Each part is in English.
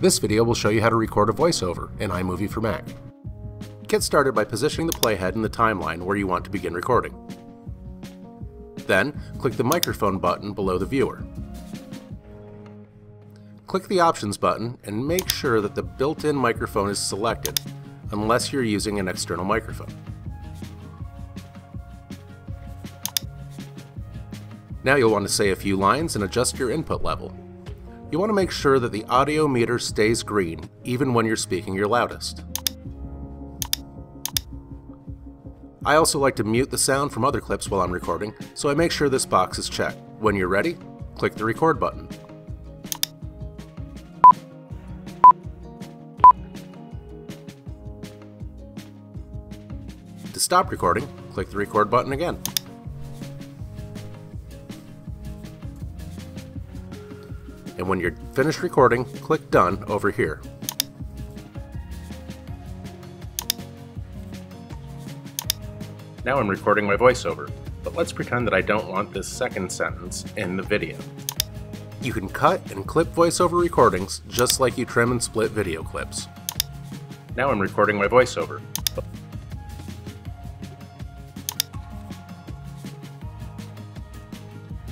This video will show you how to record a voiceover in iMovie for Mac. Get started by positioning the playhead in the timeline where you want to begin recording. Then, click the microphone button below the viewer. Click the Options button and make sure that the built-in microphone is selected, unless you're using an external microphone. Now you'll want to say a few lines and adjust your input level. You want to make sure that the audio meter stays green, even when you're speaking your loudest. I also like to mute the sound from other clips while I'm recording, so I make sure this box is checked. When you're ready, click the record button. To stop recording, click the record button again. And when you're finished recording, click Done over here. Now I'm recording my voiceover, but let's pretend that I don't want this second sentence in the video. You can cut and clip voiceover recordings just like you trim and split video clips. Now I'm recording my voiceover,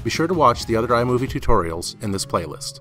Be sure to watch the other iMovie tutorials in this playlist.